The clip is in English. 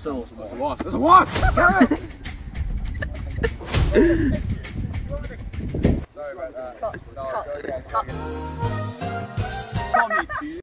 So, There's a wasp. there's a wasp! Sorry about that. Cut, cut, cut. Call me T.